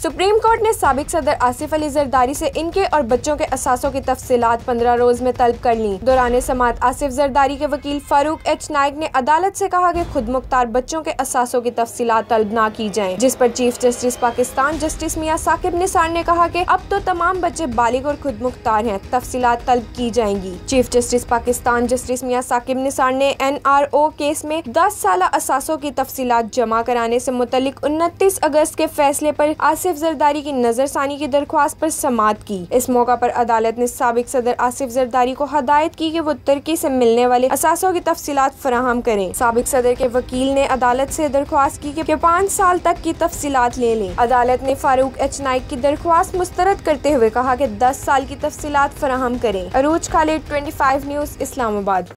Supreme court ने सबक सदर आसिफ अली जरदारी से इनके और बच्चों के असासों की तफसीत पंद्रह रोज में तलब कर ली। दौरान समात आसिफ जरदारी के वकील फारूक एच नायक ने अदालत से कहा कि खुद मुख्तार बच्चों के असासों की तफसीत तलब न की जाए, जिस पर चीफ जस्टिस पाकिस्तान जस्टिस मियाँ साकिब निसार ने कहा की अब तो तमाम बच्चे बालिग और खुद मुख्तार है तफसीत तलब की जाएँगी। चीफ जस्टिस पाकिस्तान जस्टिस मियाँ साकिब निसार ने एन आर ओ केस में दस साल असासों की तफसीत जमा कराने ऐसी मुतलिक उनतीस अगस्त के फैसले पर आसिफ जरदारी की नजरसानी की दरख्वास्त पर समात की। इस मौका पर अदालत ने सबक सदर आसिफ जरदारी को हदायत की कि वो तुर्की से मिलने वाले असासों की तफसीत फराहम करें। सबक सदर के वकील ने अदालत से दरख्वास्त की कि पाँच साल तक की तफसीत ले लें। अदालत ने फारूक एच नाइक की दरख्वास्त मुस्तरद करते हुए कहा कि दस साल की तफसीत फराहम करें। Arooj Khalid, twenty five news, Islamabad.